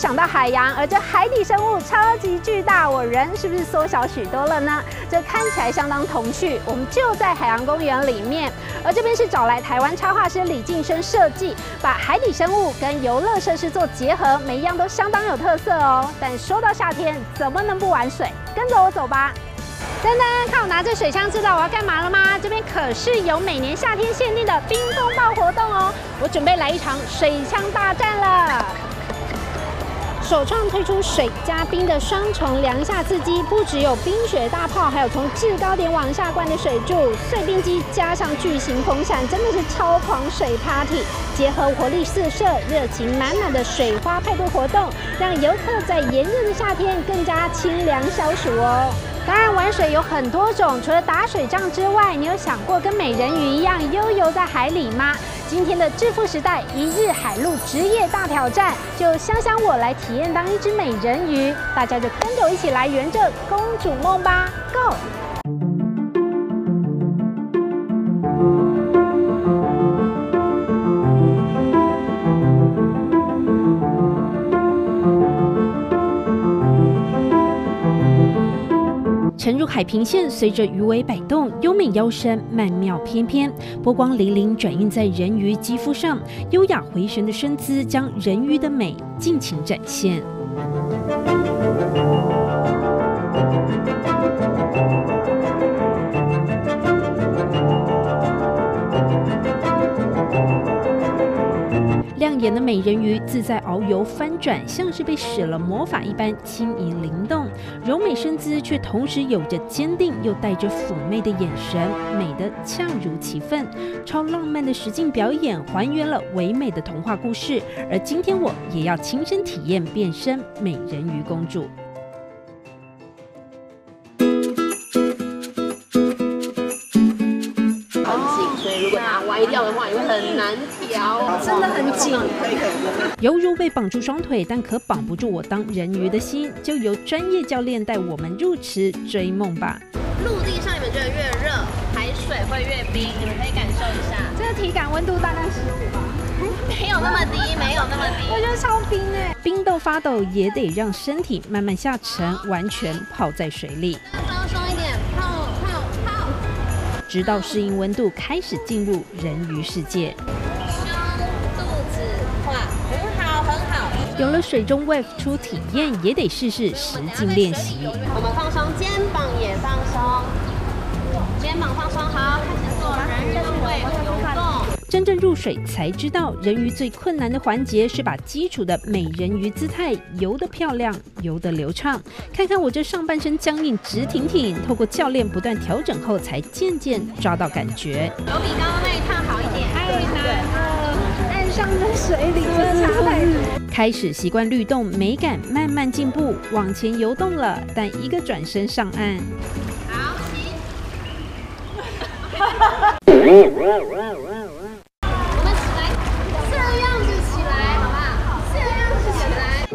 想到海洋，而这海底生物超级巨大，我人是不是缩小许多了呢？这看起来相当童趣。我们就在海洋公园里面，而这边是找来台湾插画师李晋生设计，把海底生物跟游乐设施做结合，每一样都相当有特色哦。但说到夏天，怎么能不玩水？跟着我走吧。噔噔，看我拿着水枪，知道我要干嘛了吗？这边可是有每年夏天限定的冰风暴活动哦，我准备来一场水枪大战了。首创推出水加冰的双重凉夏刺激，不只有冰雪大炮，还有从制高点往下灌的水柱、碎冰机，加上巨型风扇，真的是超狂水 party。结合活力四射、热情满满的水花派对活动，让游客在炎热的夏天更加清凉消暑哦。当然，玩水有很多种，除了打水仗之外，你有想过跟美人鱼一样悠游在海里吗？今天的致富时代一日海陆职业大挑战，就香香我来体验当一只美人鱼，大家就跟着我一起来圆这公主梦吧，Go！沉入海平线，随着鱼尾摆动，优美腰身曼妙翩翩，波光粼粼转印在人鱼肌肤上，优雅回旋的身姿将人鱼的美尽情展现。的美人鱼自在遨游翻转，像是被使了魔法一般轻盈灵动，柔美身姿却同时有着坚定又带着妩媚的眼神，美得恰如其分。超浪漫的实境表演还原了唯美的童话故事，而今天我也要亲身体验变身美人鱼公主。很难调，真的很紧，犹如被绑住双腿，但可绑不住我当人鱼的心，就由专业教练带我们入池追梦吧。陆地上你们觉得越热，海水会越冰，你们可以感受一下。这个体感温度大概十五吧，没有那么低，没有那么低，我觉得超冰哎，冰豆发抖也得让身体慢慢下沉，完全泡在水里。直到适应温度，开始进入人鱼世界。胸、肚子画，很好，很好。有了水中 wave 出体验，也得试试实境练习。我们放松，肩膀也放松，肩膀放松，好，开始做人鱼的 wave。真正入水才知道，人鱼最困难的环节是把基础的美人鱼姿态游得漂亮、游得流畅。看看我这上半身僵硬直挺挺，透过教练不断调整后，才渐渐抓到感觉。有比刚刚那一趟好一点，太难了，岸上的水里真的差太多。开始习惯律动，美感慢慢进步，往前游动了，但一个转身上岸。好，起。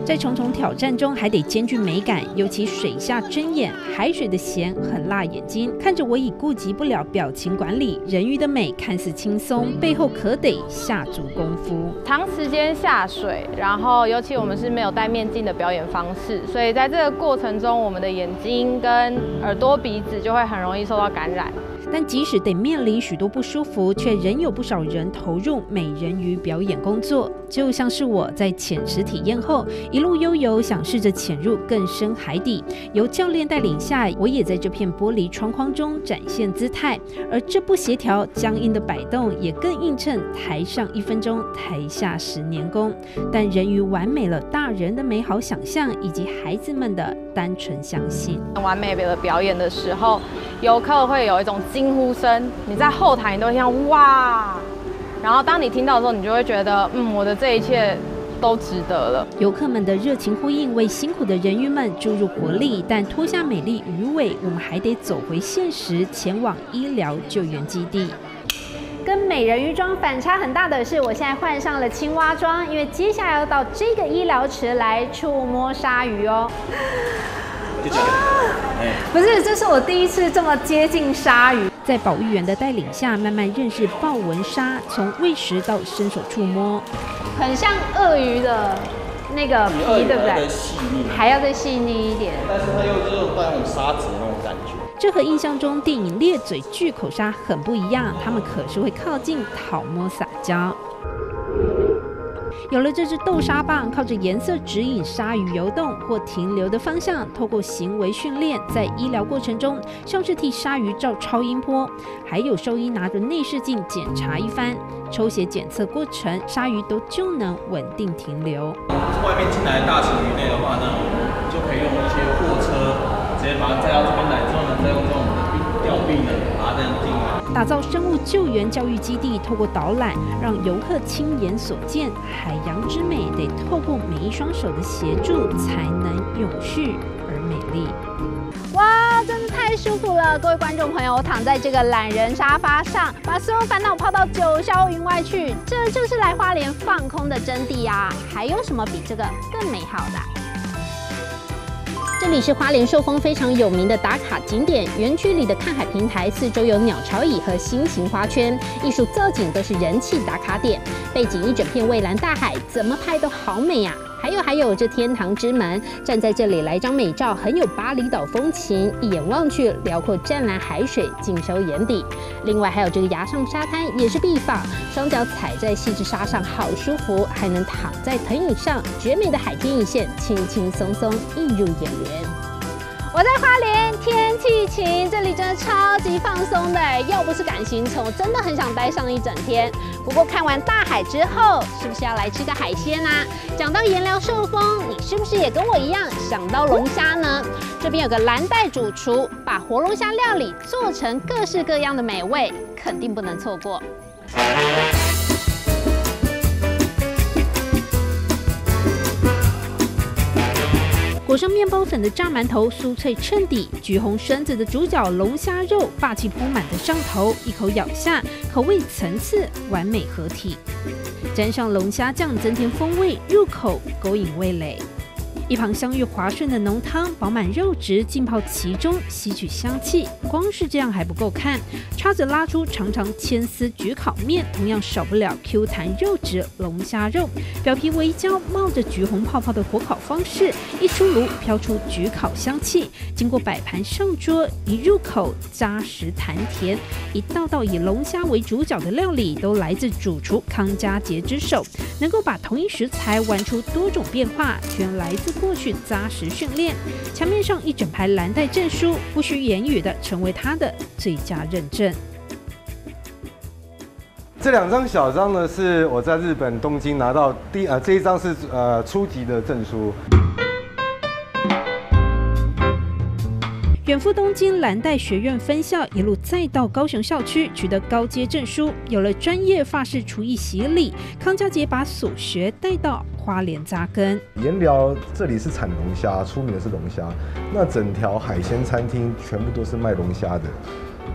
在重重挑战中，还得兼具美感，尤其水下睁眼，海水的咸很辣眼睛。看着我已顾及不了表情管理，人鱼的美看似轻松，背后可得下足功夫。长时间下水，然后尤其我们是没有戴面镜的表演方式，所以在这个过程中，我们的眼睛跟耳朵、鼻子就会很容易受到感染。但即使得面临许多不舒服，却仍有不少人投入美人鱼表演工作。就像是我在潜池体验后，一路悠游，想试着潜入更深海底。由教练带领下，我也在这片玻璃窗框中展现姿态。而这不协调、僵硬的摆动，也更映衬台上一分钟，台下十年功。但人鱼完美了大人的美好想象，以及孩子们的单纯相信。完美的表演的时候，游客会有一种惊呼声，你在后台你都听到哇。然后当你听到的时候，你就会觉得，嗯，我的这一切都值得了。游客们的热情呼应，为辛苦的人鱼们注入活力。但脱下美丽鱼尾，我们还得走回现实，前往医疗救援基地。跟美人鱼装反差很大的是，我现在换上了青蛙装，因为接下来要到这个医疗池来触摸鲨鱼哦。不是，这是我第一次这么接近鲨鱼。在保育员的带领下，慢慢认识豹纹鲨，从喂食到伸手触摸，很像鳄鱼的那个皮，对不对？细腻，还要再细腻一点。但是它又就是带那种沙子的那种感觉。这和印象中电影裂嘴巨口鲨很不一样，它们可是会靠近讨摸撒娇。有了这只豆沙棒，靠着颜色指引鲨鱼游动或停留的方向，透过行为训练，在医疗过程中，像是替鲨鱼照超音波，还有兽医拿着内视镜检查一番，抽血检测过程，鲨鱼都就能稳定停留。外面进来大型鱼类的话呢，我们就可以用一些货车直接把它载到这边来之后呢，再用这种吊臂呢把它这样定位。打造生物救援教育基地，透过导览让游客亲眼所见，海洋之美得透过每一双手的协助，才能永续而美丽。哇，真的太舒服了！各位观众朋友，我躺在这个懒人沙发上，把所有烦恼抛到九霄云外去，这就是来花莲放空的真谛啊！还有什么比这个更美好的？这里是花莲寿丰非常有名的打卡景点，园区里的看海平台四周有鸟巢椅和心形花圈，艺术造景都是人气打卡点，背景一整片蔚蓝大海，怎么拍都好美呀、还有还有，这天堂之门，站在这里来张美照，很有巴厘岛风情，一眼望去，辽阔湛蓝海水尽收眼底。另外还有这个崖上沙滩也是必访，双脚踩在细致沙上好舒服，还能躺在藤椅上，绝美的海天一线，轻轻松松映入眼帘。我在花莲，天气晴，这里真的超级放松的。要不是赶行程，我真的很想待上一整天。不过看完大海之后，是不是要来吃个海鲜啊？讲到盐寮寿丰，你是不是也跟我一样想到龙虾呢？这边有个蓝带主厨，把活龙虾料理做成各式各样的美味，肯定不能错过。裹上面包粉的炸馒头，酥脆衬底；橘红身子的主角龙虾肉，霸气铺满的上头，一口咬下，口味层次完美合体。沾上龙虾酱，增添风味，入口勾引味蕾。一旁香芋滑顺的浓汤，饱满肉质浸泡其中，吸取香气。光是这样还不够看，叉子拉出长长千丝焗烤面，同样少不了 Q 弹肉质龙虾肉，表皮微焦，冒着橘红泡泡的火烤方式，一出炉飘出焗烤香气。经过摆盘上桌，一入口扎实弹甜，一道道以龙虾为主角的料理，都来自主厨康家杰之手，能够把同一食材玩出多种变化，全来自过去扎实训练。墙面上一整排蓝带证书，不需言语的成为他的最佳认证。这两张小张呢，是我在日本东京拿到第呃这一张是呃初级的证书。远赴东京蓝带学院分校，一路再到高雄校区取得高阶证书，有了专业法式厨艺洗礼。康家杰把所学带到花莲扎根。盐寮这里是产龙虾，出名的是龙虾。那整条海鲜餐厅全部都是卖龙虾的。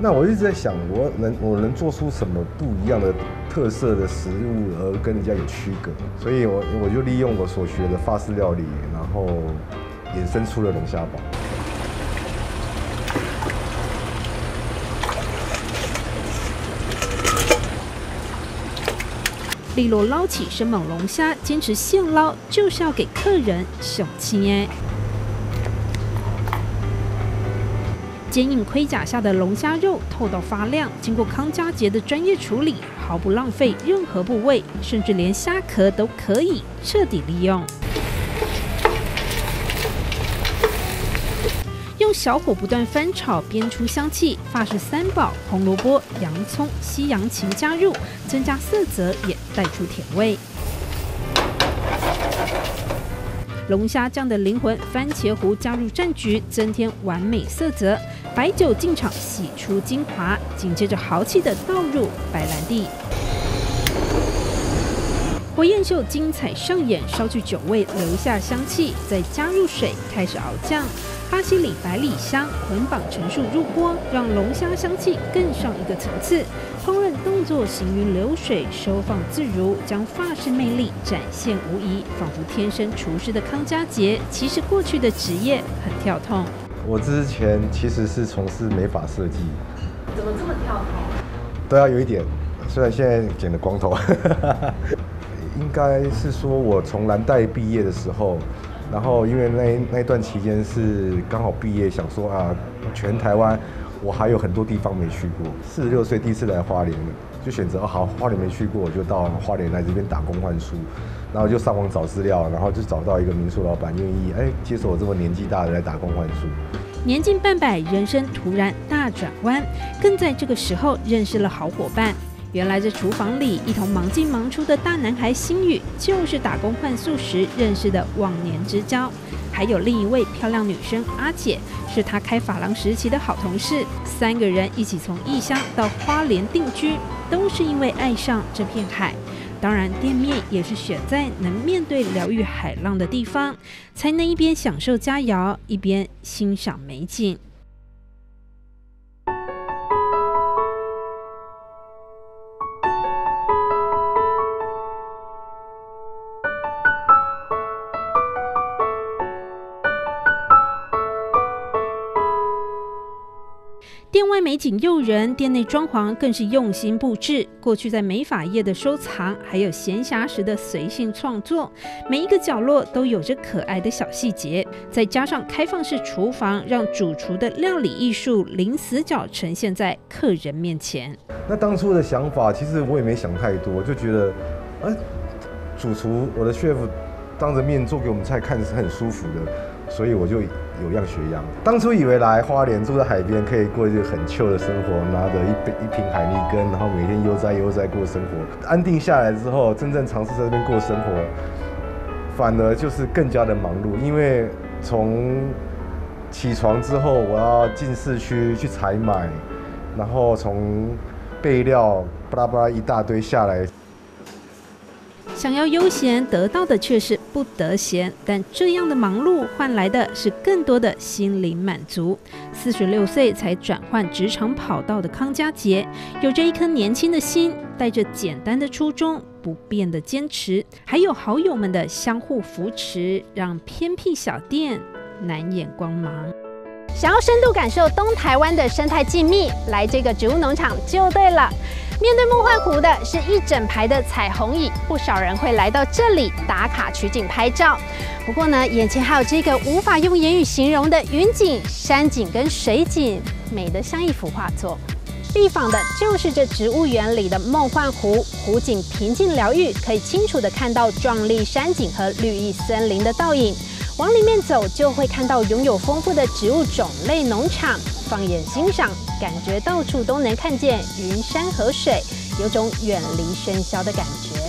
那我一直在想，我能我能做出什么不一样的特色的食物，而跟人家有区隔。所以我我就利用我所学的法式料理，然后衍生出了龙虾堡。利落捞起生猛龙虾，坚持现捞，就是要给客人雄亲哎。坚硬盔甲下的龙虾肉透到发亮，经过康佳杰的专业处理，毫不浪费任何部位，甚至连虾壳都可以彻底利用。用小火不断翻炒，煸出香气。法式三宝：红萝卜、洋葱、西洋芹加入，增加色泽，也带出甜味。龙虾酱的灵魂，番茄糊加入蘸局，增添完美色泽。白酒进场，洗出精华，紧接着豪气的倒入白兰地。火焰秀精彩上演，烧去酒味，留下香气，再加入水，开始熬酱。巴西里百里香捆绑陈数入锅，让龙虾香气更上一个层次。烹饪动作行云流水，收放自如，将法式魅力展现无疑，仿佛天生厨师的康佳杰，其实过去的职业很跳痛。我之前其实是从事美发设计。怎么这么跳脱？对啊，有一点，虽然现在剪了光头，应该是说我从蓝带毕业的时候，然后因为那那段期间是刚好毕业，想说啊，全台湾我还有很多地方没去过。四十六岁第一次来花莲，就选择哦好，花莲没去过，我就到花莲来这边打工换书，然后就上网找资料，然后就找到一个民宿老板愿意哎接受我这么年纪大的来打工换书。年近半百，人生突然大转弯，更在这个时候认识了好伙伴。原来在厨房里一同忙进忙出的大男孩星宇，就是打工换宿时认识的忘年之交。还有另一位漂亮女生阿姐，是他开发廊时期的好同事。三个人一起从异乡到花莲定居，都是因为爱上这片海。当然，店面也是选在能面对疗愈海浪的地方，才能一边享受佳肴，一边欣赏美景。诱人，店内装潢更是用心布置。过去在美发业的收藏，还有闲暇时的随性创作，每一个角落都有着可爱的小细节。再加上开放式厨房，让主厨的料理艺术零死角呈现在客人面前。那当初的想法，其实我也没想太多，就觉得，哎，主厨我的 chef 当着面做给我们菜看是很舒服的，所以我就。有样学样。当初以为来花莲住在海边可以过一个很 Q 的生活，拿着一杯一瓶海尼根，然后每天悠哉悠哉过生活。安定下来之后，真正尝试在这边过生活，反而就是更加的忙碌。因为从起床之后，我要进市区去采买，然后从备料巴拉巴拉一大堆下来。想要悠闲，得到的却是不得闲。但这样的忙碌换来的是更多的心灵满足。四十六岁才转换职场跑道的康佳杰，有着一颗年轻的心，带着简单的初衷，不变的坚持，还有好友们的相互扶持，让偏僻小店难掩光芒。想要深度感受东台湾的生态静谧，来这个植物农场就对了。面对梦幻湖的是一整排的彩虹椅，不少人会来到这里打卡取景拍照。不过呢，眼前还有这个无法用言语形容的云景、山景跟水景，美得像一幅画作。必访的就是这植物园里的梦幻湖，湖景平静疗愈，可以清楚的看到壮丽山景和绿意森林的倒影。往里面走，就会看到拥有丰富的植物种类农场。放眼欣赏，感觉到处都能看见云山河水，有种远离喧嚣的感觉。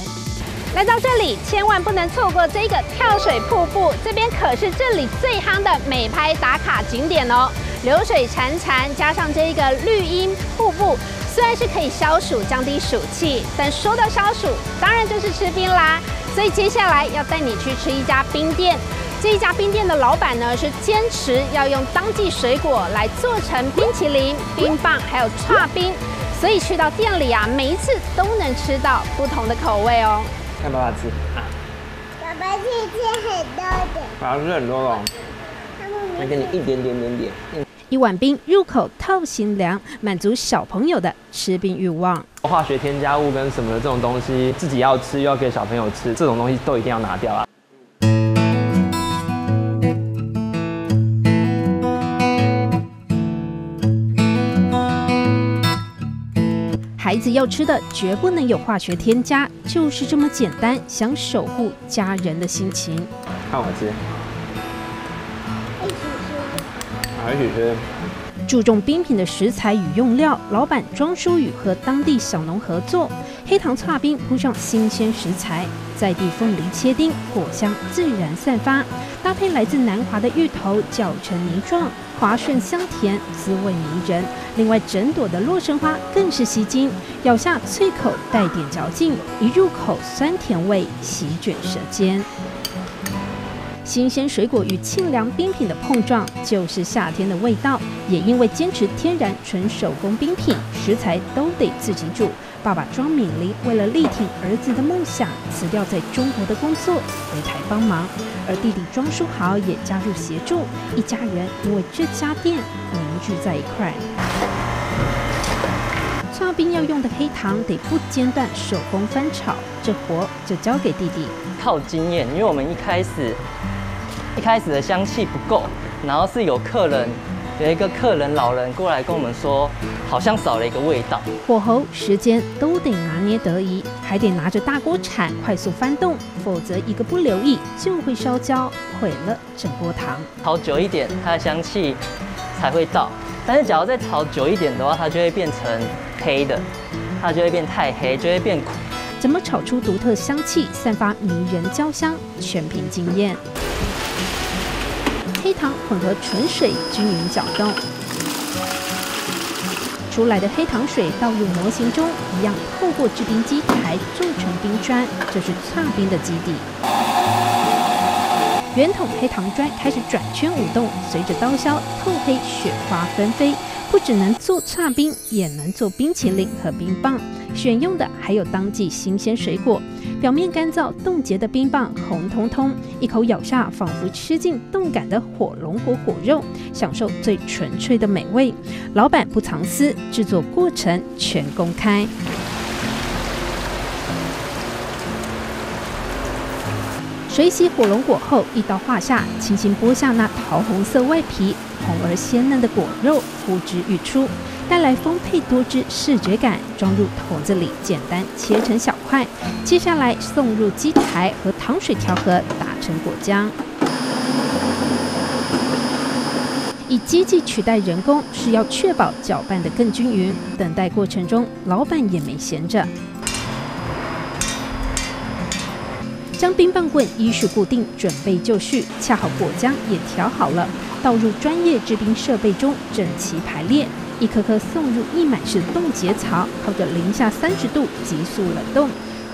来到这里，千万不能错过这个跳水瀑布，这边可是这里最夯的美拍打卡景点哦。流水潺潺，加上这一个绿荫瀑布，虽然是可以消暑降低暑气，但说到消暑，当然就是吃冰啦。所以接下来要带你去吃一家冰店。这一家冰店的老板呢，是坚持要用当季水果来做成冰淇淋、冰棒，还有串冰，所以去到店里啊，每一次都能吃到不同的口味哦。看爸爸吃啊！爸爸去吃很多的，爸爸吃很多了。再给你一点点点点。一碗冰入口透心凉，满足小朋友的吃冰欲望。化学添加物跟什么的这种东西，自己要吃又要给小朋友吃，这种东西都一定要拿掉啊。孩子要吃的绝不能有化学添加，就是这么简单。想守护家人的心情，看我吃，一起吃，一起吃。注重冰品的食材与用料，老板庄淑宇和当地小农合作，黑糖搓冰铺上新鲜食材，在地凤梨切丁，果香自然散发，搭配来自南华的芋头搅成泥状。滑顺香甜，滋味迷人。另外，整朵的洛神花更是吸睛，咬下脆口，带点嚼劲，一入口酸甜味席卷舌尖。新鲜水果与清凉冰品的碰撞，就是夏天的味道。也因为坚持天然纯手工冰品，食材都得自己煮。爸爸庄敏玲为了力挺儿子的梦想，辞掉在中国的工作，回台帮忙。而弟弟庄书豪也加入协助，一家人因为这家店凝聚在一块。擦冰要用的黑糖得不间断手工翻炒，这活就交给弟弟。靠经验，因为我们一开始一开始的香气不够，然后是有客人有一个客人老人过来跟我们说，好像少了一个味道。火候、时间都得拿捏得宜，还得拿着大锅铲快速翻动，否则一个不留意就会烧焦，毁了整锅糖。炒久一点，它的香气才会到。但是，假如再炒久一点的话，它就会变成黑的，它就会变太黑，就会变苦。怎么炒出独特香气，散发迷人焦香，全凭经验。黑糖混合纯水，均匀搅动，出来的黑糖水倒入模型中，一样透过制冰机台做成冰砖，这是擦冰的基底。圆筒黑糖砖开始转圈舞动，随着刀削透黑，雪花纷飞。不只能做擦冰，也能做冰淇淋和冰棒。选用的还有当季新鲜水果，表面干燥冻结的冰棒红彤彤，一口咬下，仿佛吃进动感的火龙果果肉，享受最纯粹的美味。老板不藏私，制作过程全公开。水洗火龙果后，一刀划下，轻轻剥下那桃红色外皮，红而鲜嫩的果肉呼之欲出，带来丰沛多汁视觉感。装入桶子里，简单切成小块，接下来送入机台和糖水调和，打成果浆。以机器取代人工，是要确保搅拌得更均匀。等待过程中，老板也没闲着。将冰棒棍依序固定，准备就绪。恰好果浆也调好了，倒入专业制冰设备中，整齐排列，一颗颗送入溢满式冻结槽，靠着零下三十度急速冷冻。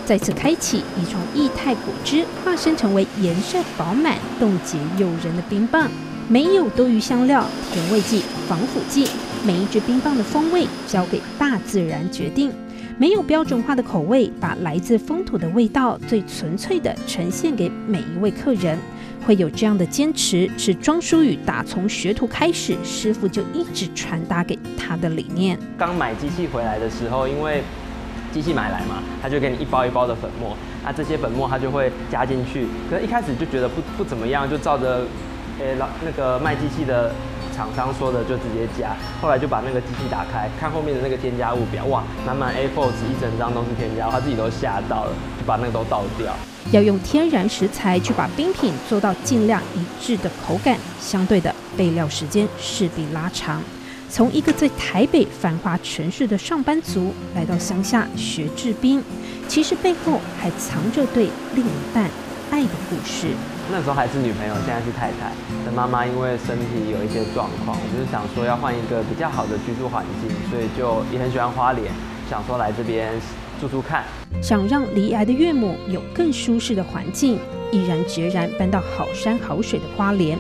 再次开启，已从液态果汁化身成为颜色饱满、冻结诱人的冰棒。没有多余香料、甜味剂、防腐剂，每一只冰棒的风味交给大自然决定。没有标准化的口味，把来自风土的味道最纯粹的呈现给每一位客人。会有这样的坚持，是庄淑宇打从学徒开始，师傅就一直传达给他的理念。刚买机器回来的时候，因为机器买来嘛，他就给你一包一包的粉末，那这些粉末他就会加进去。可是一开始就觉得不不怎么样，就照着诶老那个卖机器的。厂商说的就直接加，后来就把那个机器打开，看后面的那个添加物表，哇，满满 A4 纸一整张都是添加，他自己都吓到了，把那个都倒掉。要用天然食材去把冰品做到尽量一致的口感，相对的备料时间势必拉长。从一个在台北繁华城市的上班族来到乡下学制冰，其实背后还藏着对另一半爱的故事。那时候还是女朋友，现在是太太。的妈妈因为身体有一些状况，我就是想说要换一个比较好的居住环境，所以就也很喜欢花莲，想说来这边住住看。想让离癌的岳母有更舒适的环境，毅然决然搬到好山好水的花莲。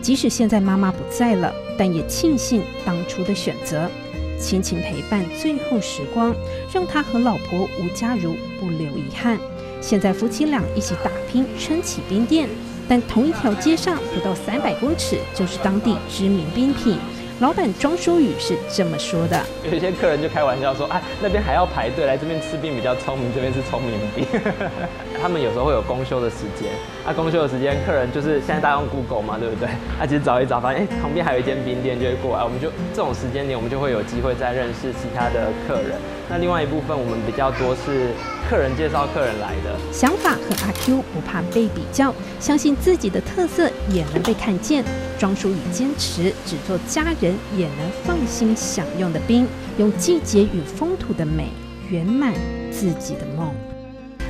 即使现在妈妈不在了，但也庆幸当初的选择，亲情陪伴最后时光，让他和老婆吴家如不留遗憾。现在夫妻俩一起打拼，撑起冰店。但同一条街上不到三百公尺就是当地知名冰品，老板庄淑宇是这么说的。有一些客人就开玩笑说：“哎，那边还要排队，来这边吃冰比较聪明，这边是聪明冰。”他们有时候会有公休的时间，啊公休的时间，客人就是现在大家用 Google 嘛，对不对？他其实找一找，发现哎，旁边还有一间冰店，就会过来。我们就这种时间点，我们就会有机会再认识其他的客人。那另外一部分，我们比较多是客人介绍客人来的。想法和阿 Q 不怕被比较，相信自己的特色也能被看见。庄淑宇坚持只做家人也能放心享用的冰，用季节与风土的美圆满自己的梦。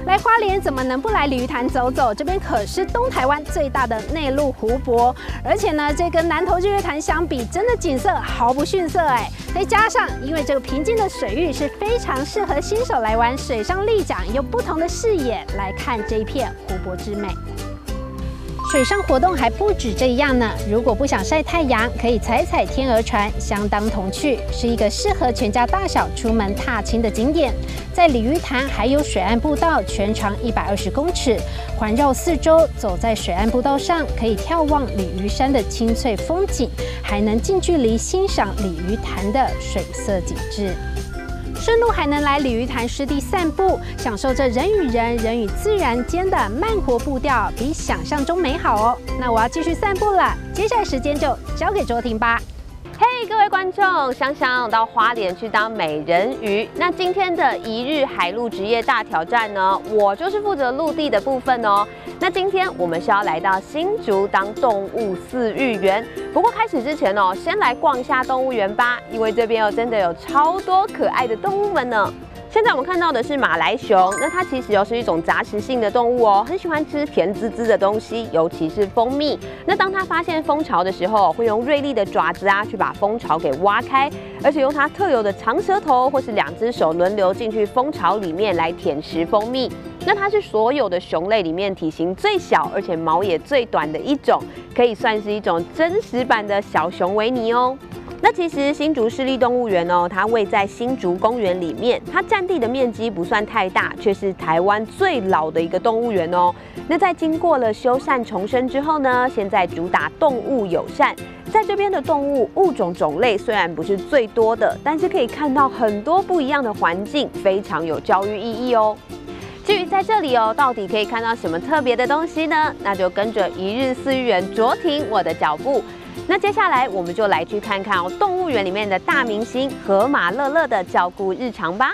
来花莲怎么能不来鲤鱼潭走走？这边可是东台湾最大的内陆湖泊，而且呢，这跟南投日月潭相比，真的景色毫不逊色哎。再加上，因为这个平静的水域是非常适合新手来玩水上立桨，用不同的视野来看这一片湖泊之美。水上活动还不止这样呢。如果不想晒太阳，可以踩踩天鹅船，相当童趣，是一个适合全家大小出门踏青的景点。在鲤鱼潭还有水岸步道，全长一百二十公尺，环绕四周。走在水岸步道上，可以眺望鲤鱼山的青翠风景，还能近距离欣赏鲤鱼潭的水色景致。顺路还能来鲤鱼潭湿地散步，享受这人与人、人与自然间的慢活步调，比想象中美好哦。那我要继续散步了，接下来时间就交给卓婷吧。嘿，各位观众，想想到花莲去当美人鱼，那今天的一日海陆职业大挑战呢？我就是负责陆地的部分哦。那今天我们是要来到新竹当动物饲育员。不过开始之前哦，先来逛一下动物园吧，因为这边哦真的有超多可爱的动物们呢。现在我们看到的是马来熊，那它其实又是一种杂食性的动物哦，很喜欢吃甜滋滋的东西，尤其是蜂蜜。那当它发现蜂巢的时候，会用锐利的爪子啊去把蜂巢给挖开，而且用它特有的长舌头或是两只手轮流进去蜂巢里面来舔食蜂蜜。那它是所有的熊类里面体型最小，而且毛也最短的一种，可以算是一种真实版的小熊维尼哦。那其实新竹市立动物园哦，它位在新竹公园里面，它占地的面积不算太大，却是台湾最老的一个动物园哦。那在经过了修缮重生之后呢，现在主打动物友善，在这边的动物物种种类虽然不是最多的，但是可以看到很多不一样的环境，非常有教育意义哦。至于在这里哦，到底可以看到什么特别的东西呢？那就跟着一日饲育员卓婷我的脚步。那接下来我们就来去看看哦，动物园里面的大明星河马乐乐的照顾日常吧。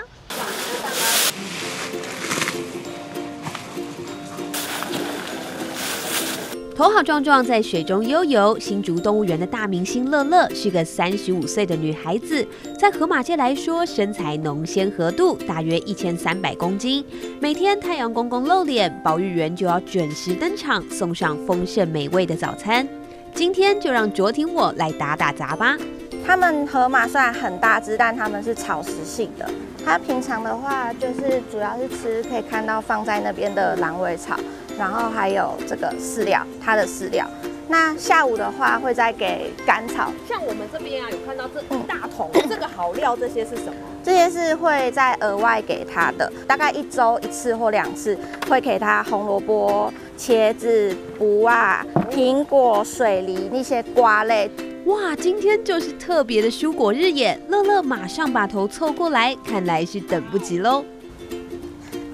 头好壮壮，在水中悠游。新竹动物园的大明星乐乐是个三十五岁的女孩子，在河马界来说，身材浓鲜合度，大约一千三百公斤。每天太阳公公露脸，保育员就要准时登场，送上丰盛美味的早餐。今天就让卓婷我来打打杂吧。他们河马虽然很大只，但他们是草食性的。它平常的话，就是主要是吃可以看到放在那边的狼尾草，然后还有这个饲料，它的饲料。那下午的话，会再给甘草。像我们这边啊，有看到这一大桶，这个好料这些是什么？这些是会再额外给它的，大概一周一次或两次，会给它红萝卜。茄子、卜啊、苹果、水梨那些瓜类，哇，今天就是特别的蔬果日耶！乐乐马上把头凑过来，看来是等不及喽。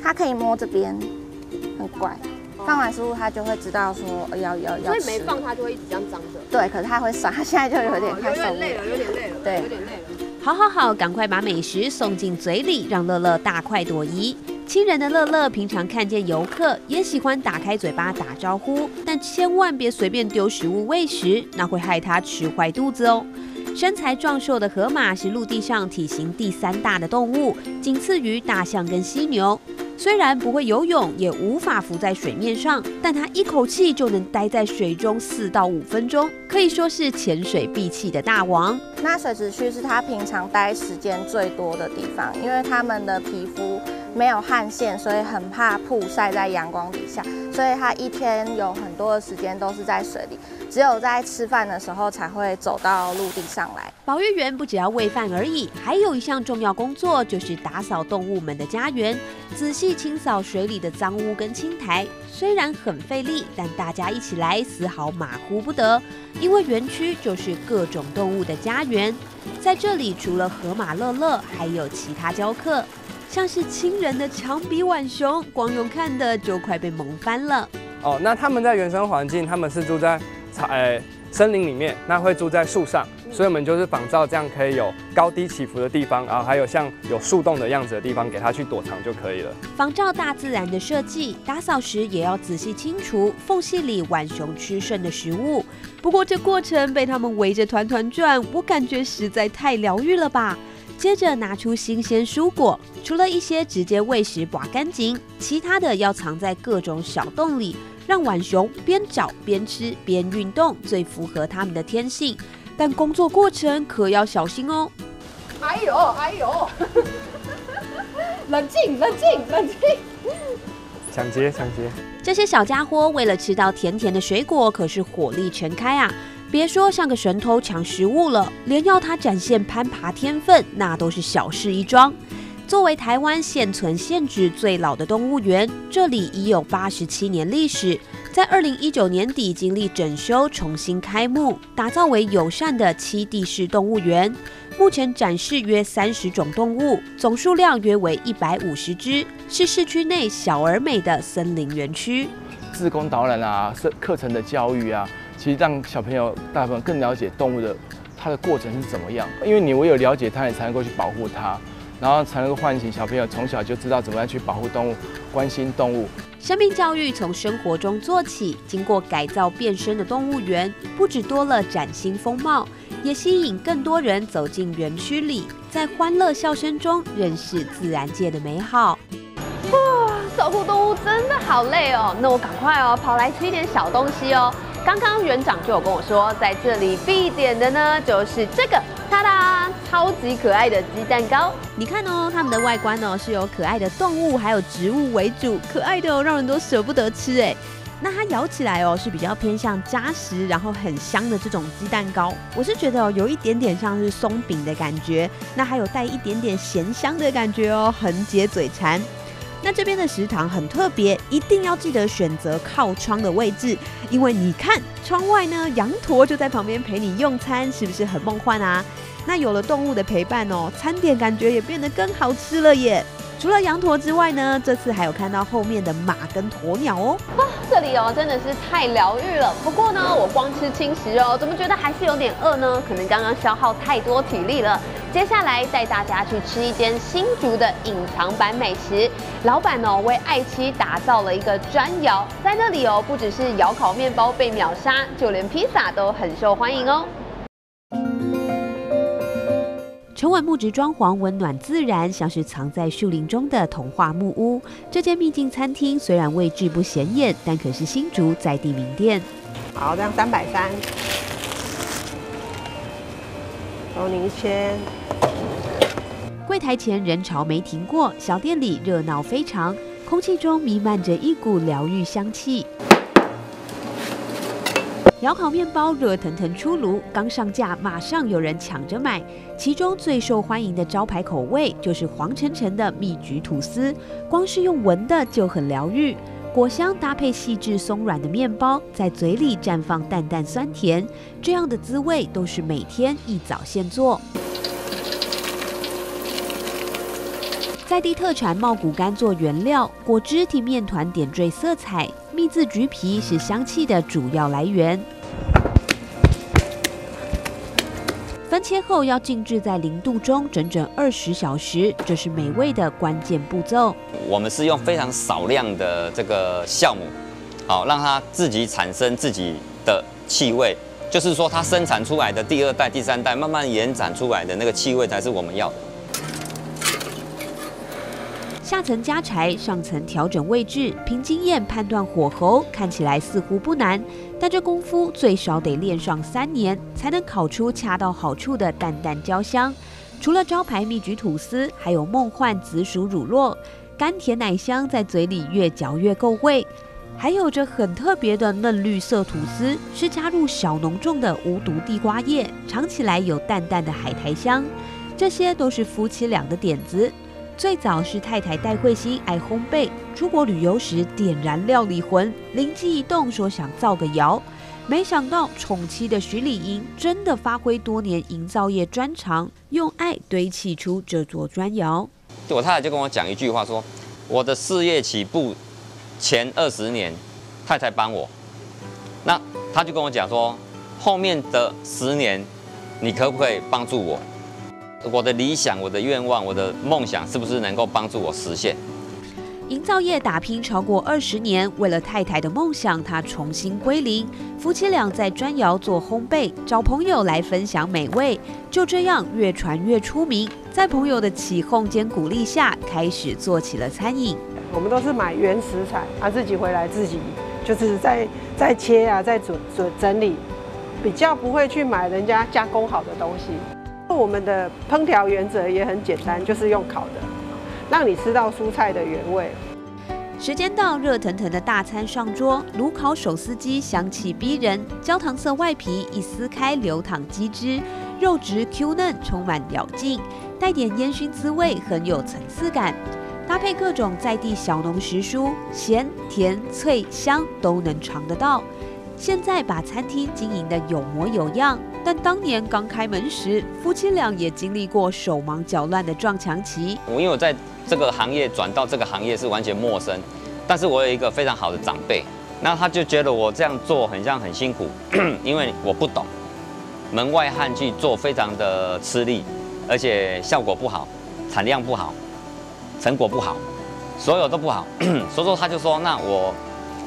它可以摸这边，很乖。放完食物，它就会知道说要要要。所以没放，它就会一直这样张着。对，可是它会耍，它 现在就有点太受累了，有点累了，对，有点累了。好好好，赶快把美食送进嘴里，让乐乐大快朵颐。亲人的乐乐平常看见游客也喜欢打开嘴巴打招呼，但千万别随便丢食物喂食，那会害它吃坏肚子哦。身材壮硕的河马是陆地上体型第三大的动物，仅次于大象跟犀牛。虽然不会游泳，也无法浮在水面上，但它一口气就能待在水中四到五分钟，可以说是潜水闭气的大王。那水池区是它平常待时间最多的地方，因为它们的皮肤。没有汗腺，所以很怕曝晒在阳光底下，所以它一天有很多的时间都是在水里，只有在吃饭的时候才会走到陆地上来。保育员不只要喂饭而已，还有一项重要工作就是打扫动物们的家园，仔细清扫水里的脏污跟青苔。虽然很费力，但大家一起来丝毫马虎不得，因为园区就是各种动物的家园。在这里，除了河马乐乐，还有其他教课。像是亲人的长鼻浣熊，光用看的就快被萌翻了。哦，那他们在原生环境，他们是住在草呃森林里面，那会住在树上，所以我们就是仿照这样可以有高低起伏的地方，然后还有像有树洞的样子的地方，给它去躲藏就可以了。仿照大自然的设计，打扫时也要仔细清除缝隙里浣熊吃剩的食物。不过这过程被他们围着团团转，我感觉实在太疗愈了吧。接着拿出新鲜蔬果，除了一些直接喂食刮干净，其他的要藏在各种小洞里，让浣熊边找边吃边运动，最符合它们的天性。但工作过程可要小心哦。哎呦哎呦，冷静冷静冷静！抢劫抢劫！这些小家伙为了吃到甜甜的水果，可是火力全开啊！别说像个神偷抢食物了，连要他展现攀爬天分，那都是小事一桩。作为台湾现存现址最老的动物园，这里已有八十七年历史。在二零一九年底经历整修，重新开幕，打造为友善的七地式动物园。目前展示约三十种动物，总数量约为一百五十只，是市区内小而美的森林园区。自工导览啊，是课程的教育啊，其实让小朋友大部分更了解动物的它的过程是怎么样。因为你唯有了解它，你才能够去保护它，然后才能够唤醒小朋友从小就知道怎么样去保护动物，关心动物。生命教育从生活中做起，经过改造变身的动物园，不止多了崭新风貌，也吸引更多人走进园区里，在欢乐笑声中认识自然界的美好。哇，守护动物真的好累哦，那我赶快哦，跑来吃一点小东西哦。刚刚园长就有跟我说，在这里必点的呢就是这个。哒哒，超级可爱的鸡蛋糕！你看哦，它们的外观哦是由可爱的动物还有植物为主，可爱的哦让人都舍不得吃哎。那它咬起来哦是比较偏向扎实，然后很香的这种鸡蛋糕。我是觉得哦有一点点像是松饼的感觉，那还有带一点点咸香的感觉哦，很解嘴馋。那这边的食堂很特别，一定要记得选择靠窗的位置，因为你看窗外呢，羊驼就在旁边陪你用餐，是不是很梦幻啊？那有了动物的陪伴哦，餐点感觉也变得更好吃了耶。除了羊驼之外呢，这次还有看到后面的马跟鸵鸟哦。哇，这里哦真的是太疗愈了。不过呢，我光吃轻食哦，怎么觉得还是有点饿呢？可能刚刚消耗太多体力了。接下来带大家去吃一间新竹的隐藏版美食，老板哦为爱妻打造了一个砖窑，在那里哦不只是窑烤面包被秒杀，就连披萨都很受欢迎哦。沉稳木质装潢，温暖自然，像是藏在树林中的童话木屋。这间秘境餐厅虽然位置不显眼，但可是新竹在地名店。好，这样三百三。哦，您先。柜台前人潮没停过，小店里热闹非常，空气中弥漫着一股疗愈香气。窑烤面包热腾腾出炉，刚上架马上有人抢着买。其中最受欢迎的招牌口味就是黄澄澄的蜜橘吐司，光是用闻的就很疗愈。果香搭配细致松软的面包，在嘴里绽放淡淡酸甜，这样的滋味都是每天一早现做。在地特产茂谷柑做原料，果汁替面团点缀色彩，蜜渍橘皮是香气的主要来源。分切后要静置在零度中整整二十小时，这是美味的关键步骤。我们是用非常少量的这个酵母，好让它自己产生自己的气味，就是说它生产出来的第二代、第三代慢慢延展出来的那个气味才是我们要的。下层加柴，上层调整位置，凭经验判断火候，看起来似乎不难，但这功夫最少得练上三年，才能烤出恰到好处的淡淡焦香。除了招牌蜜橘吐司，还有梦幻紫薯乳酪，甘甜奶香在嘴里越嚼越够味。还有着很特别的嫩绿色吐司，是加入小农种的无毒地瓜叶，尝起来有淡淡的海苔香。这些都是夫妻俩的点子。最早是太太戴慧欣爱烘焙，出国旅游时点燃料理魂，灵机一动说想造个窑，没想到宠妻的徐丽英真的发挥多年营造业专长，用爱堆砌出这座砖窑。我太太就跟我讲一句话说：“我的事业起步前二十年，太太帮我，那他就跟我讲说，后面的十年，你可不可以帮助我？”我的理想、我的愿望、我的梦想，是不是能够帮助我实现？营造业打拼超过二十年，为了太太的梦想，他重新归零。夫妻俩在砖窑做烘焙，找朋友来分享美味，就这样越传越出名。在朋友的起哄兼鼓励下，开始做起了餐饮。我们都是买原食材，啊，自己回来自己就是在在切啊，在准准整理，比较不会去买人家加工好的东西。我们的烹调原则也很简单，就是用烤的，让你吃到蔬菜的原味。时间到，热腾腾的大餐上桌，炉烤手撕鸡香气逼人，焦糖色外皮一撕开流淌鸡汁，肉质 Q 嫩，充满咬劲，带点烟熏滋味，很有层次感。搭配各种在地小农食蔬，咸、甜、脆、香都能尝得到。现在把餐厅经营的有模有样，但当年刚开门时，夫妻俩也经历过手忙脚乱的撞墙期。我因为我在这个行业转到这个行业是完全陌生，但是我有一个非常好的长辈，那他就觉得我这样做很像很辛苦，因为我不懂，门外汉去做非常的吃力，而且效果不好，产量不好，成果不好，所有都不好，所以说他就说那我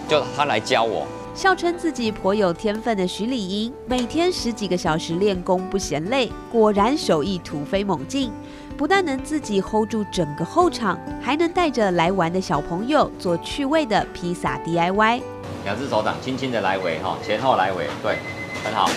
就他来教我。笑称自己颇有天分的徐礼英，每天十几个小时练功不嫌累，果然手艺突飞猛进。不但能自己 hold 住整个后场，还能带着来玩的小朋友做趣味的披萨 DIY。两只手掌轻轻的来回哈，前后来回，对，很好。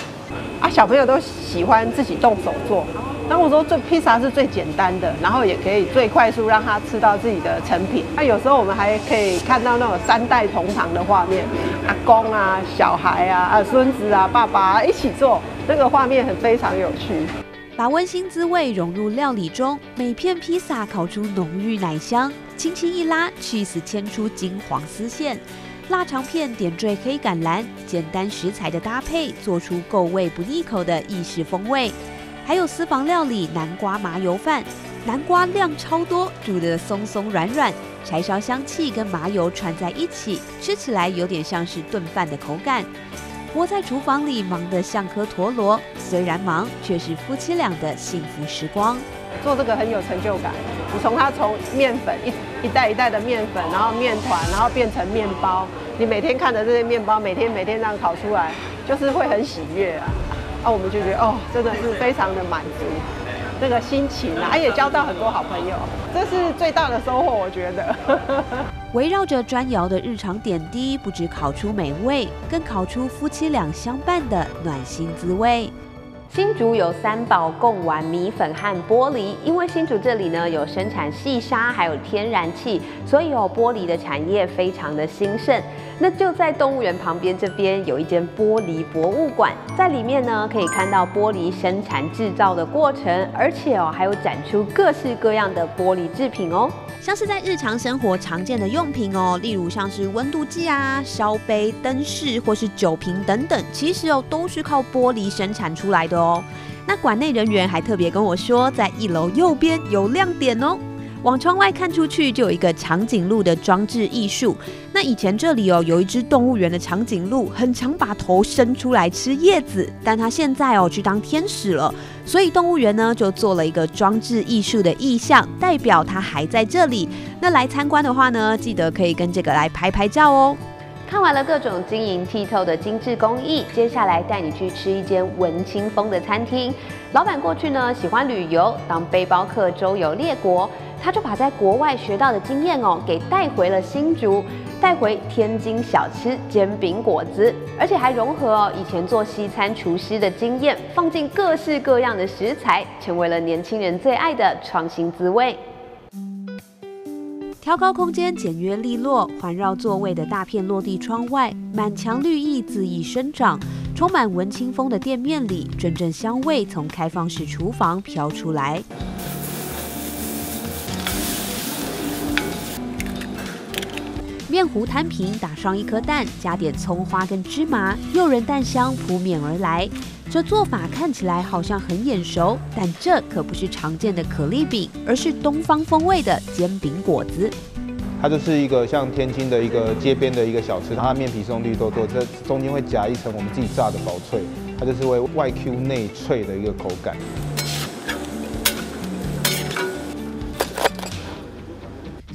啊，小朋友都喜欢自己动手做。那我说，做披萨是最简单的，然后也可以最快速让他吃到自己的成品。那有时候我们还可以看到那种三代同堂的画面，阿公啊、小孩啊、啊孙子啊、爸爸一起做，那个画面很非常有趣。把温馨滋味融入料理中，每片披萨烤出浓郁奶香，轻轻一拉，cheese 牵出金黄丝线。腊肠片点缀黑橄榄，简单食材的搭配，做出够味不腻口的意式风味。还有私房料理南瓜麻油饭，南瓜量超多，煮得松松软软，柴烧香气跟麻油串在一起，吃起来有点像是炖饭的口感。窝在厨房里忙得像颗陀螺，虽然忙，却是夫妻俩的幸福时光。做这个很有成就感。你从它从面粉一一袋一袋的面粉，然后面团，然后变成面包。你每天看着这些面包，每天每天这样烤出来，就是会很喜悦啊。啊，我们就觉得哦，真的是非常的满足，那个心情啊，也交到很多好朋友，这是最大的收获，我觉得。围绕着砖窑的日常点滴，不止烤出美味，更烤出夫妻俩相伴的暖心滋味。新竹有三宝贡丸、米粉和玻璃，因为新竹这里呢有生产细沙，还有天然气，所以有玻璃的产业非常的兴盛。那就在动物园旁边这边有一间玻璃博物馆，在里面呢可以看到玻璃生产制造的过程，而且哦还有展出各式各样的玻璃制品哦。像是在日常生活常见的用品哦，例如像是温度计啊、烧杯、灯饰或是酒瓶等等，其实哦都是靠玻璃生产出来的哦。那馆内人员还特别跟我说，在一楼右边有亮点哦。往窗外看出去，就有一个长颈鹿的装置艺术。那以前这里哦，有一只动物园的长颈鹿，很常把头伸出来吃叶子，但它现在哦去当天使了，所以动物园呢就做了一个装置艺术的意象，代表它还在这里。那来参观的话呢，记得可以跟这个来拍拍照哦。看完了各种晶莹剔透的精致工艺，接下来带你去吃一间文青风的餐厅。老板过去呢喜欢旅游，当背包客周游列国。他就把在国外学到的经验哦，给带回了新竹，带回天津小吃煎饼果子，而且还融合哦以前做西餐厨师的经验，放进各式各样的食材，成为了年轻人最爱的创新滋味。挑高空间简约利落，环绕座位的大片落地窗外，满墙绿意恣意生长，充满文青风的店面里，阵阵香味从开放式厨房飘出来。面糊摊平，打上一颗蛋，加点葱花跟芝麻，诱人蛋香扑面而来。这做法看起来好像很眼熟，但这可不是常见的可丽饼，而是东方风味的煎饼果子。它就是一个像天津的一个街边的一个小吃，它的面皮是用绿豆做，这中间会夹一层我们自己炸的薄脆，它就是为外 Q 内脆的一个口感。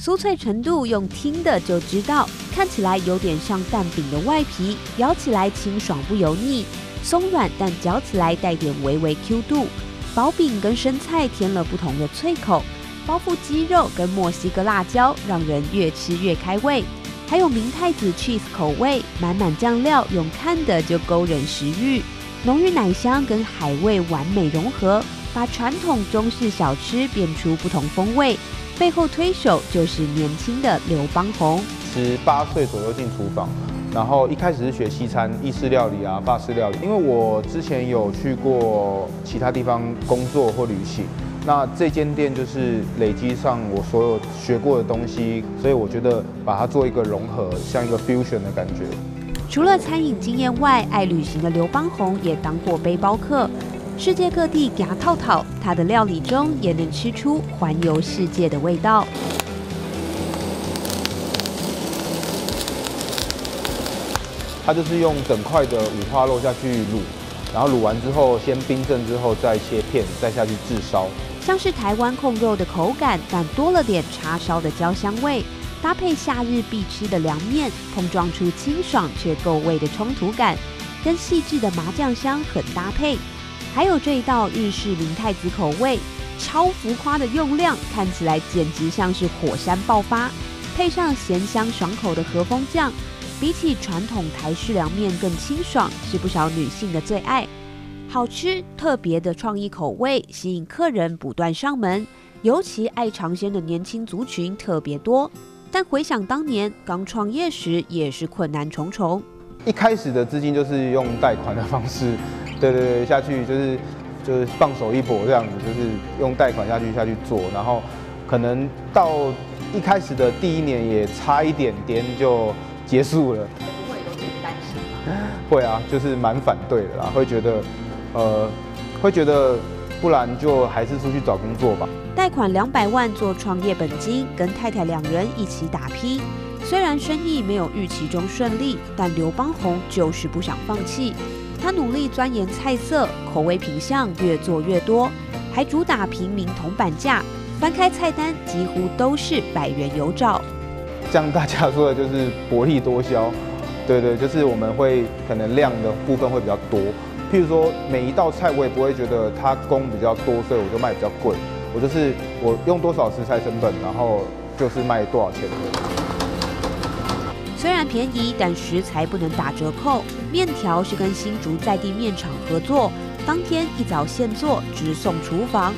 酥脆程度用听的就知道，看起来有点像蛋饼的外皮，咬起来清爽不油腻，松软但嚼起来带点微微 Q 度。薄饼跟生菜添了不同的脆口，包覆鸡肉跟墨西哥辣椒，让人越吃越开胃。还有明太子 cheese 口味，满满酱料，用看的就勾人食欲。浓郁奶香跟海味完美融合，把传统中式小吃变出不同风味。背后推手就是年轻的刘邦宏，十八岁左右进厨房，然后一开始是学西餐、意式料理啊、法式料理，因为我之前有去过其他地方工作或旅行，那这间店就是累积上我所有学过的东西，所以我觉得把它做一个融合，像一个 fusion 的感觉。除了餐饮经验外，爱旅行的刘邦宏也当过背包客，世界各地夹套套，它的料理中也能吃出环游世界的味道。它就是用整块的五花肉下去卤，然后卤完之后先冰镇之后再切片，再下去炙烧。像是台湾控肉的口感，但多了点叉烧的焦香味，搭配夏日必吃的凉面，碰撞出清爽却够味的冲突感，跟细致的麻酱香很搭配。还有这一道日式明太子口味，超浮夸的用量，看起来简直像是火山爆发，配上咸香爽口的和风酱。比起传统台式凉面更清爽，是不少女性的最爱。好吃特别的创意口味，吸引客人不断上门。尤其爱尝鲜的年轻族群特别多。但回想当年刚创业时，也是困难重重。一开始的资金就是用贷款的方式，对对对，下去就是就是放手一搏这样子，就是用贷款下去下去做，然后可能到一开始的第一年也差一点点就。结束了，不会有点担心吗？会啊，就是蛮反对的啦，会觉得，呃，会觉得，不然就还是出去找工作吧。贷款两百万做创业本金，跟太太两人一起打拼。虽然生意没有预期中顺利，但刘邦宏就是不想放弃。他努力钻研菜色，口味品相越做越多，还主打平民铜板价，翻开菜单几乎都是百元油照。像大家说的，就是薄利多销，对对，就是我们会可能量的部分会比较多。譬如说每一道菜，我也不会觉得它工比较多，所以我就卖比较贵。我就是我用多少食材成本，然后就是卖多少钱。虽然便宜，但食材不能打折扣。面条是跟新竹在地面厂合作，当天一早现做，直送厨房。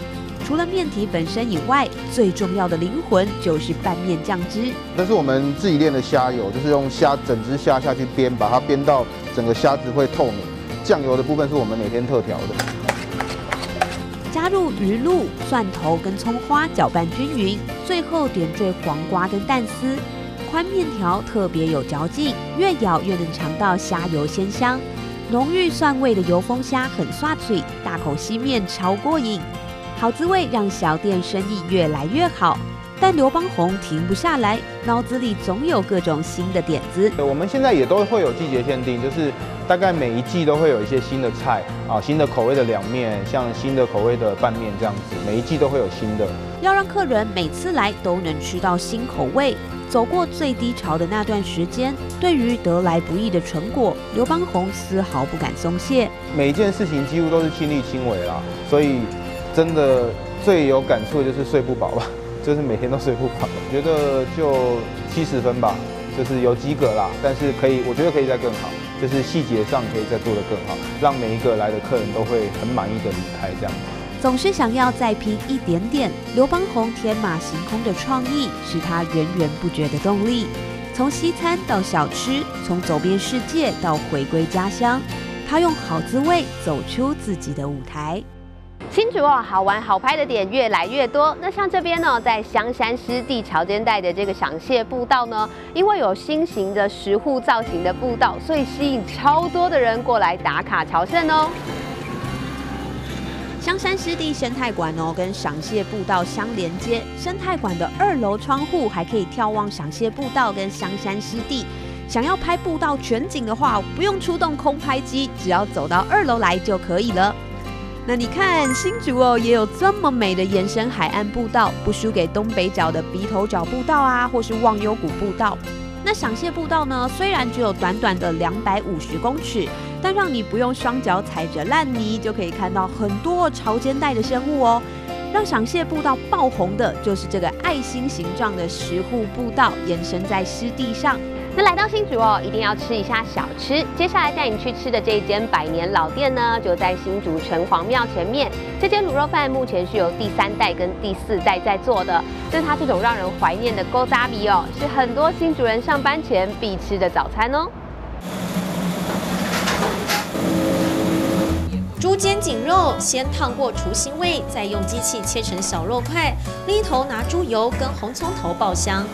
除了面体本身以外，最重要的灵魂就是拌面酱汁。这是我们自己炼的虾油，就是用虾整只虾下去煸，把它煸到整个虾子会透明。酱油的部分是我们每天特调的。加入鱼露、蒜头跟葱花搅拌均匀，最后点缀黄瓜跟蛋丝。宽面条特别有嚼劲，越咬越能尝到虾油鲜香。浓郁蒜味的油封虾很刷嘴，大口吸面超过瘾。好滋味让小店生意越来越好，但刘邦红停不下来，脑子里总有各种新的点子。我们现在也都会有季节限定，就是大概每一季都会有一些新的菜啊，新的口味的凉面，像新的口味的拌面这样子，每一季都会有新的。要让客人每次来都能吃到新口味，走过最低潮的那段时间，对于得来不易的成果，刘邦宏丝毫不敢松懈。每件事情几乎都是亲力亲为啦，所以。真的最有感触的就是睡不饱吧，就是每天都睡不饱。觉得就七十分吧，就是有及格啦，但是可以，我觉得可以再更好，就是细节上可以再做得更好，让每一个来的客人都会很满意的离开这样。总是想要再拼一点点，刘邦宏天马行空的创意是他源源不绝的动力。从西餐到小吃，从走遍世界到回归家乡，他用好滋味走出自己的舞台。新竹哦，好玩好拍的点越来越多。那像这边呢，在香山湿地桥间带的这个赏蟹步道呢，因为有新型的石户造型的步道，所以吸引超多的人过来打卡朝圣哦。香山湿地生态馆哦，跟赏蟹步道相连接。生态馆的二楼窗户还可以眺望赏蟹步道跟香山湿地。想要拍步道全景的话，不用出动空拍机，只要走到二楼来就可以了。那你看新竹哦，也有这么美的延伸海岸步道，不输给东北角的鼻头角步道啊，或是忘忧谷步道。那赏蟹步道呢，虽然只有短短的两百五十公尺，但让你不用双脚踩着烂泥，就可以看到很多潮间带的生物哦。让赏蟹步道爆红的，就是这个爱心形状的石户步道，延伸在湿地上。那来到新竹哦，一定要吃一下小吃。接下来带你去吃的这一间百年老店呢，就在新竹城隍庙前面。这间卤肉饭目前是由第三代跟第四代在做的，但它这种让人怀念的勾扎比哦，是很多新竹人上班前必吃的早餐哦。猪肩颈肉先烫过除腥味，再用机器切成小肉块，另一头拿猪油跟红葱头爆香。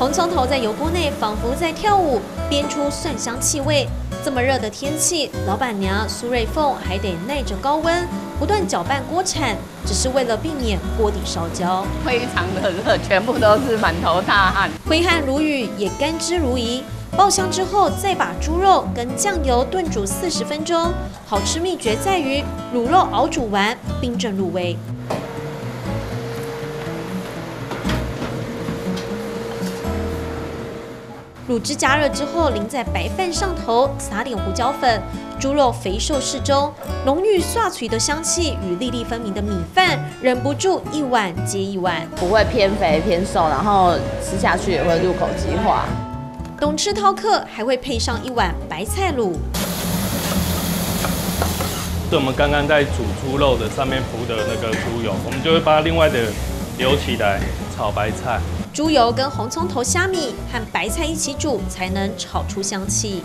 红葱头在油锅内仿佛在跳舞，煸出蒜香气味。这么热的天气，老板娘苏瑞凤还得耐着高温，不断搅拌锅铲，只是为了避免锅底烧焦。非常的热，全部都是满头大汗，挥汗如雨，也甘之如饴。爆香之后，再把猪肉跟酱油炖煮四十分钟。好吃秘诀在于卤肉熬煮完，冰镇入味。卤汁加热之后，淋在白饭上头，撒点胡椒粉。猪肉肥瘦适中，浓郁刷脆的香气与粒粒分明的米饭，忍不住一碗接一碗。不会偏肥偏瘦，然后吃下去也会入口即化。懂吃饕客还会配上一碗白菜卤。是我们刚刚在煮猪肉的上面铺的那个猪油，我们就会把它另外的留起来炒白菜。猪油跟红葱头、虾米和白菜一起煮，才能炒出香气。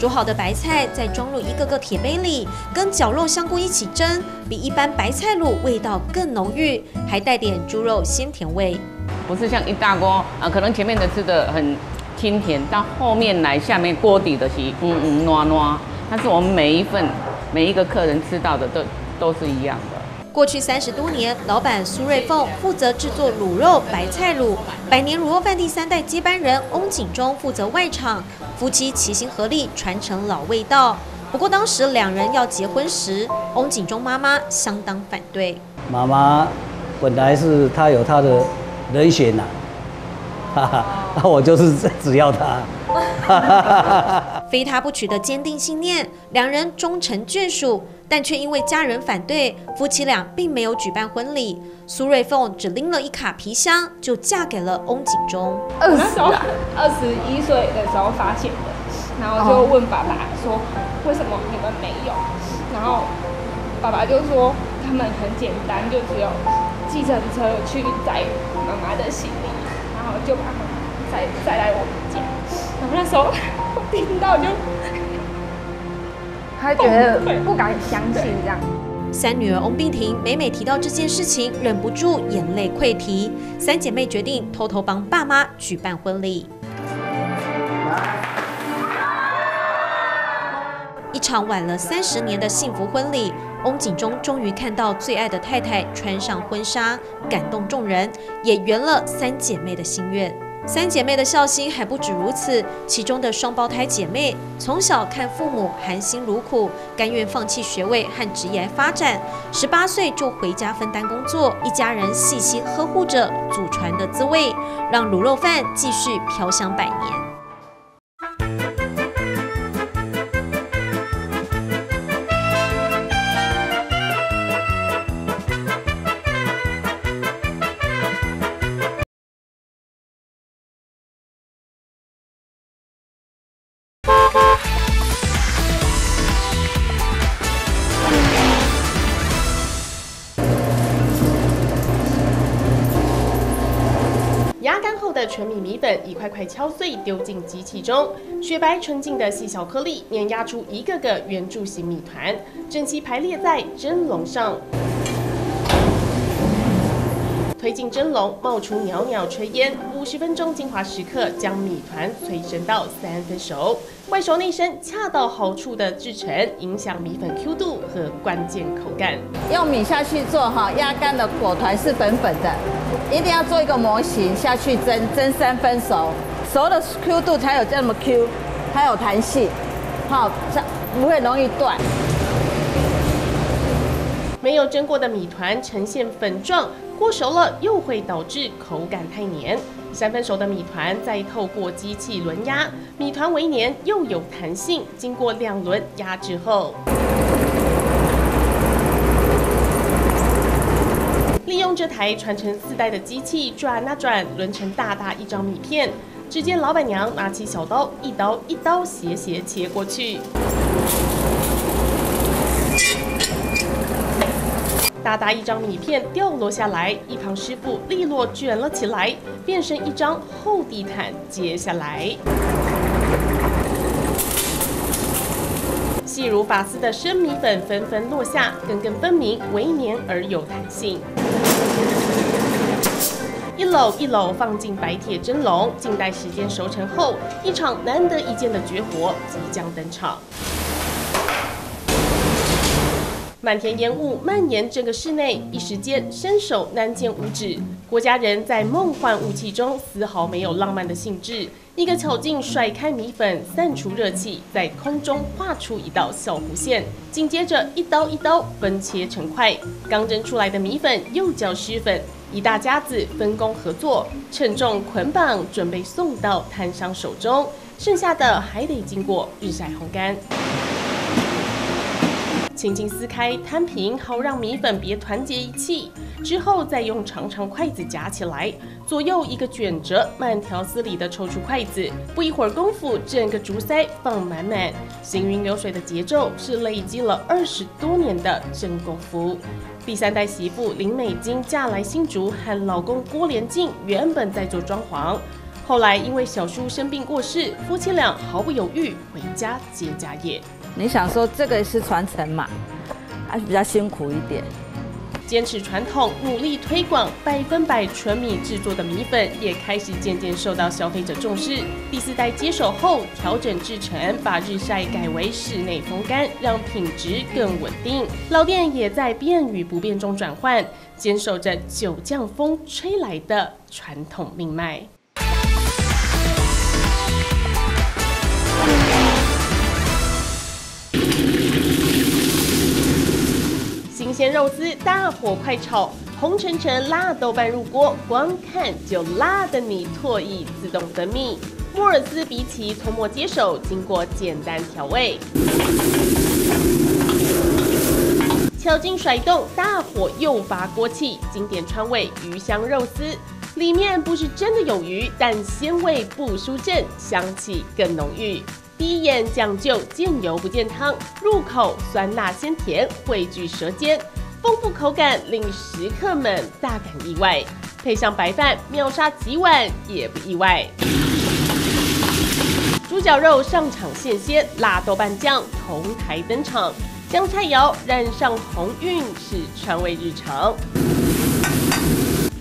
煮好的白菜再装入一个个铁杯里，跟绞肉香菇一起蒸，比一般白菜卤味道更浓郁，还带点猪肉鲜甜味。不是像一大锅啊，可能前面的吃的很清甜，到后面来下面锅底的是嗯嗯糯糯，但是我们每一份每一个客人吃到的都都是一样的。过去三十多年，老板苏瑞凤负责制作卤肉白菜卤，百年卤肉饭第三代接班人翁景忠负责外场，夫妻齐心合力传承老味道。不过当时两人要结婚时，翁景忠妈妈相当反对。妈妈本来是她有她的人选呐，哈哈，那我就是只要她。非他不娶的坚定信念，两人终成眷属，但却因为家人反对，夫妻俩并没有举办婚礼。苏瑞凤只拎了一卡皮箱，就嫁给了翁景忠。二十，二十一岁的时候发现的，然后就问爸爸说：“为什么你们没有？”然后爸爸就说：“他们很简单，就只有计程车去载妈妈的行李，然后就把妈妈载载来我们家。”然后那时候我听到就，他觉得不敢相信这样。三女儿翁碧婷每每提到这件事情，忍不住眼泪溃堤。三姐妹决定偷偷帮爸妈举办婚礼。一场晚了三十年的幸福婚礼，翁景忠终于看到最爱的太太穿上婚纱，感动众人，也圆了三姐妹的心愿。三姐妹的孝心还不止如此，其中的双胞胎姐妹从小看父母含辛茹苦，甘愿放弃学位和职业发展，十八岁就回家分担工作，一家人细心呵护着祖传的滋味，让卤肉饭继续飘香百年。一块块敲碎，丢进机器中，雪白纯净的细小颗粒碾压出一个个圆柱形米团，整齐排列在蒸笼上。推进蒸笼，冒出袅袅炊烟。五十分钟精华时刻，将米团催生到三分熟，外熟内生，恰到好处的制成，影响米粉 Q 度和关键口感。用米下去做哈，压干的果团是粉粉的，一定要做一个模型下去蒸，蒸三分熟，熟的 Q 度才有这么 Q，才有弹性，好，不会容易断。没有蒸过的米团呈现粉状。过熟了又会导致口感太黏，三分熟的米团再透过机器轮压，米团为黏又有弹性。经过两轮压制后，利用这台传承四代的机器转啊转，轮成大大一张米片。只见老板娘拿起小刀，一刀一刀斜斜切过去。大大一张米片掉落下来，一旁师傅利落卷了起来，变成一张厚地毯接下来。细如发丝的生米粉纷纷落下，根根分明，微黏而有弹性。一篓一篓放进白铁蒸笼，静待时间熟成后，一场难得一见的绝活即将登场。漫天烟雾蔓延整个室内，一时间伸手难见五指。郭家人在梦幻雾气中丝毫没有浪漫的兴致，一个巧劲甩开米粉，散出热气，在空中画出一道小弧线，紧接着一刀一刀分切成块。刚蒸出来的米粉又叫湿粉，一大家子分工合作，称重捆绑，准备送到摊商手中，剩下的还得经过日晒烘干。轻轻撕开摊平，好让米粉别团结一气。之后再用长长筷子夹起来，左右一个卷折，慢条斯理地抽出筷子。不一会儿功夫，整个竹塞放满满，行云流水的节奏是累积了二十多年的真功夫。第三代媳妇林美金嫁来新竹，和老公郭连进原本在做装潢，后来因为小叔生病过世，夫妻俩毫不犹豫回家接家业。你想说这个是传承嘛，还是比较辛苦一点。坚持传统，努力推广，百分百纯米制作的米粉也开始渐渐受到消费者重视。第四代接手后，调整制程，把日晒改为室内风干，让品质更稳定。老店也在变与不变中转换，坚守着九降风吹来的传统命脉。鲜肉丝大火快炒，红橙橙辣豆瓣入锅，光看就辣的你唾液自动分泌。莫尔斯比起涂抹接手，经过简单调味，巧劲甩动，大火诱发锅气，经典川味鱼香肉丝，里面不是真的有鱼，但鲜味不输阵，香气更浓郁。第一眼讲究见油不见汤，入口酸辣鲜甜，汇聚舌尖，丰富口感令食客们大感意外。配上白饭，秒杀几碗也不意外。猪脚肉上场现鲜，辣豆瓣酱同台登场，将菜肴染上红晕是川味日常。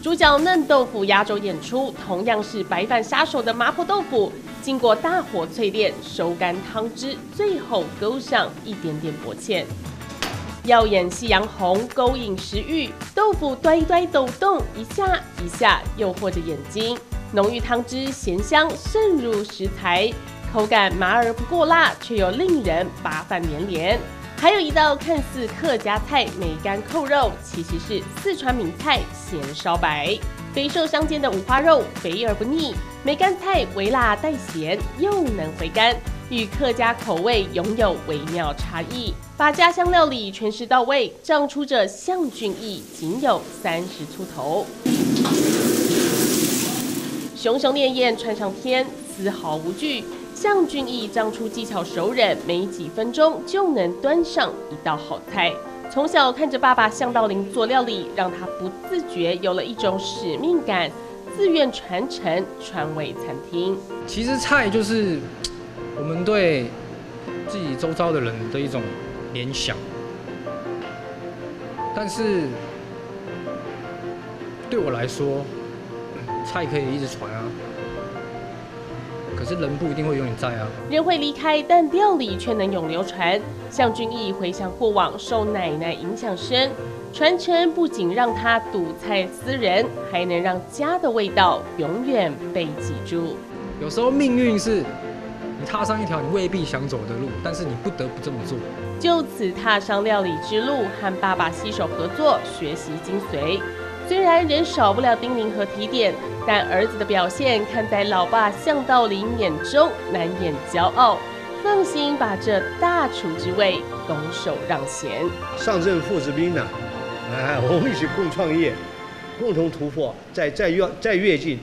猪脚嫩豆腐压轴演出，同样是白饭杀手的麻婆豆腐。经过大火淬炼，收干汤汁，最后勾上一点点薄芡，耀眼夕阳红，勾引食欲。豆腐端一端抖动一下一下，诱惑着眼睛。浓郁汤汁咸香渗入食材，口感麻而不过辣，却又令人扒饭连连。还有一道看似客家菜梅干扣肉，其实是四川名菜咸烧白。肥瘦相间的五花肉，肥而不腻；梅干菜微辣带咸，又能回甘，与客家口味拥有微妙差异。把家乡料理诠释到位，长出着向俊逸仅有三十出头，熊熊烈焰窜上天，丝毫无惧。向俊逸长出技巧熟稔，没几分钟就能端上一道好菜。从小看着爸爸向道林做料理，让他不自觉有了一种使命感，自愿传承川味餐厅。其实菜就是我们对自己周遭的人的一种联想，但是对我来说，菜可以一直传啊。可是人不一定会永远在啊。人会离开，但料理却能永流传。向俊义回想过往受奶奶影响深，传承不仅让他笃菜思人，还能让家的味道永远被记住。有时候命运是你踏上一条你未必想走的路，但是你不得不这么做。就此踏上料理之路，和爸爸携手合作，学习精髓。虽然仍少不了叮咛和提点，但儿子的表现看在老爸向道林眼中，难掩骄傲。放心把这大厨之位拱手让贤。上阵父子兵呐？哎，我们一起共创业，共同突破，再再跃再跃进。